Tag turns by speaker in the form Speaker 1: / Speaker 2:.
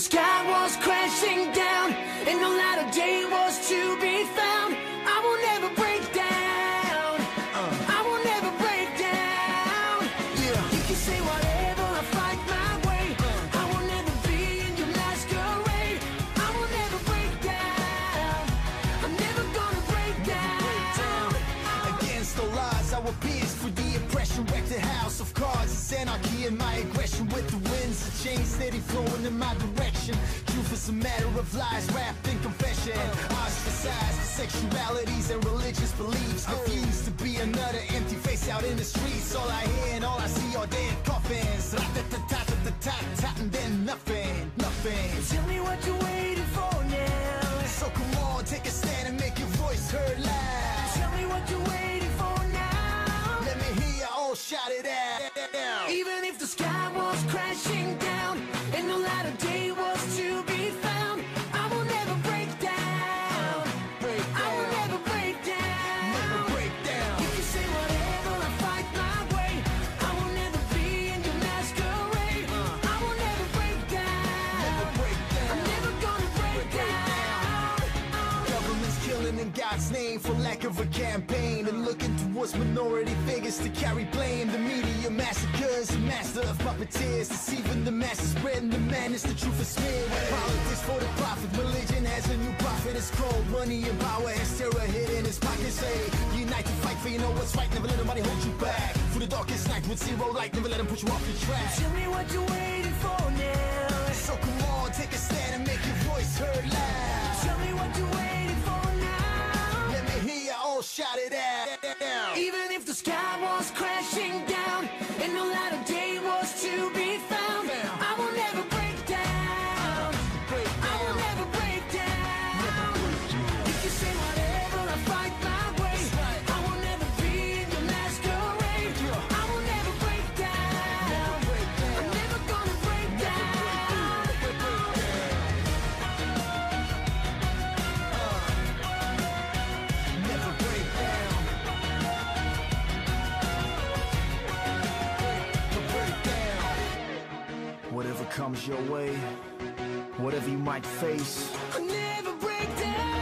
Speaker 1: the sky was crashing down and no light of day was to be found, I will never break down. Uh, I will never break down. Yeah. You can say whatever, I fight my way. I will never be in your masquerade. I will never break down. I'm never gonna break down.
Speaker 2: Against all odds, I will pierce through the oppression. Wreck the house of cards. It's anarchy and my aggression. With the winds of change steady flowing in my direction. Truth is a matter of lies wrapped in confession. Ostracized sexualities and religious beliefs. Refuse to be another empty face out in the streets. All I hear and all I see are dead coffins. Rat-tat-tat-tat-tat-tat, and then nothing, nothing.
Speaker 1: Tell me what you're waiting for now.
Speaker 2: So come on, take a stand and make your voice heard loud.
Speaker 1: Tell me what you're waiting for now.
Speaker 2: Let me hear you all shout it out.
Speaker 1: Even if the sky
Speaker 2: God's name for lack of a campaign and looking towards minority figures to carry blame. The media massacres, the master of puppeteers, deceiving the masses, spreading the madness. The truth is smeared. Politics for the profit, religion has a new prophet. It's called money and power. Has terror hidden in his pockets. Say, unite to fight for you know what's right. Never let nobody hold you back. Through the darkest night with zero light, never let them put you off the track.
Speaker 1: Tell me what you're waiting for now.
Speaker 2: So come on, take a stand and make your voice heard loud.
Speaker 1: Sky was crashing down Whatever
Speaker 2: comes your way, whatever you might face,
Speaker 1: I'll never break down.